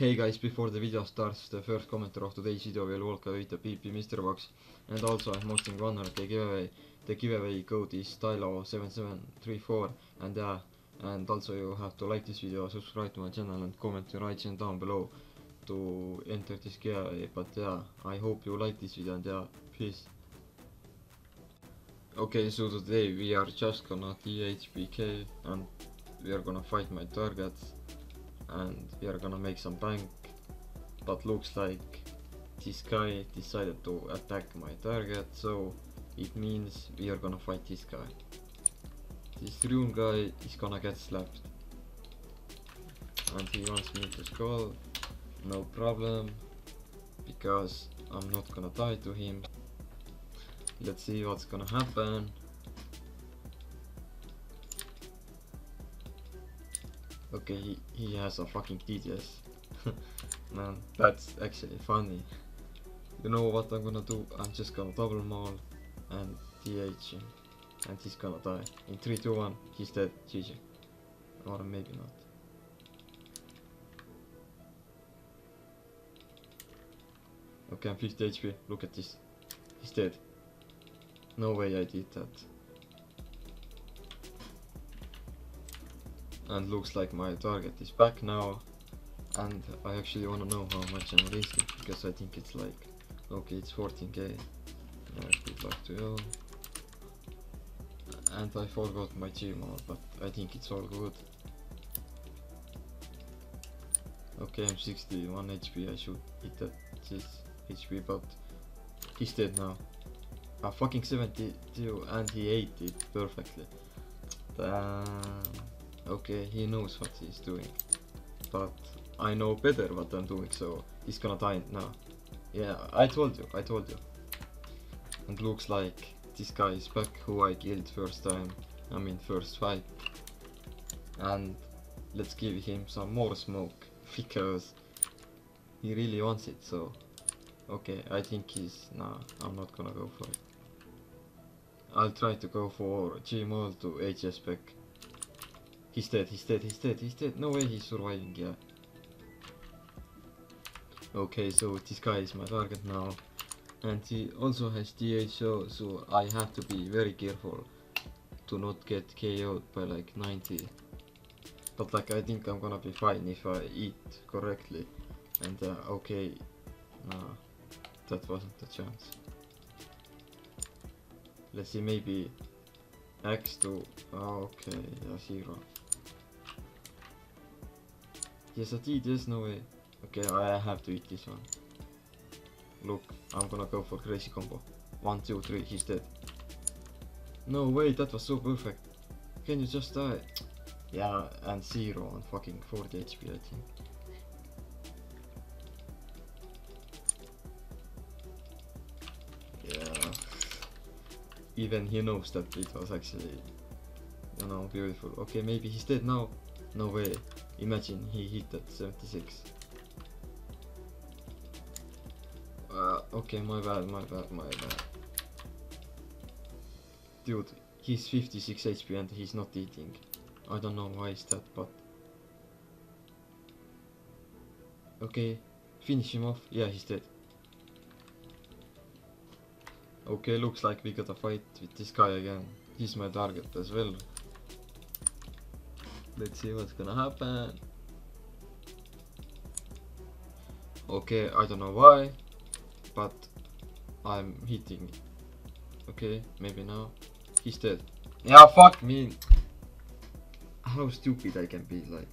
Hey guys, before the video starts, the first commenter of today's video will walk away the PP Mystery Box. And also I'm hosting 100k giveaway. The giveaway code is stylo7734 and yeah, and also you have to like this video, subscribe to my channel and comment your IGN down below to enter this giveaway. But yeah, I hope you like this video and yeah, peace. Okay, so today we are just gonna THPK and we are gonna fight my targets and we are gonna make some bank but looks like this guy decided to attack my target so it means we are gonna fight this guy. This rune guy is gonna get slapped. And he wants me to skull no problem because I'm not gonna die to him. Let's see what's gonna happen Okay, he, he has a fucking DDS. Man, that's actually funny. You know what I'm gonna do? I'm just gonna double maul and DH him. And he's gonna die. In 3, 2, 1, he's dead. GG. Or maybe not. Okay, I'm 50 HP. Look at this. He's dead. No way I did that. And looks like my target is back now. And I actually wanna know how much I'm risking because I think it's like okay it's 14k nice good to and I forgot my Gmaul but I think it's all good. Okay I'm 61 HP I should hit that this HP but he's dead now. A fucking 72 and he ate it perfectly. Damn. Okay, he knows what he's doing. But I know better what I'm doing, so he's gonna die now. Yeah, I told you, I told you. And looks like this guy is back who I killed first time, I mean first fight. And let's give him some more smoke, because he really wants it, so... Okay, I think he's... nah, I'm not gonna go for it. I'll try to go for Gmaul to HS spec. He's dead, he's dead, he's dead, he's dead. No way he's surviving, yeah. Okay, so this guy is my target now. And he also has DHO, so I have to be very careful to not get KO'd by like 90. But like I think I'm gonna be fine if I eat correctly. And uh, okay, nah, that wasn't a chance. Let's see, maybe X to, oh, okay, yeah, zero. Yes, I did. There's no way. Okay, I have to eat this one. Look, I'm gonna go for crazy combo. One, two, three, he's dead. No way, that was so perfect. Can you just die? Yeah, and zero on fucking 40 HP, I think. Yeah. Even he knows that it was actually, you know, beautiful. Okay, maybe he's dead now. No way. Imagine he hit at 76. Uh, okay, my bad, my bad, my bad. Dude, he's 56 HP and he's not eating. I don't know why is that, but... Okay, finish him off. Yeah, he's dead. Okay, looks like we got a fight with this guy again. He's my target as well. Let's see what's gonna happen. Okay, I don't know why, but I'm hitting. Okay, maybe now. He's dead. Yeah, fuck me. How stupid I can be, like.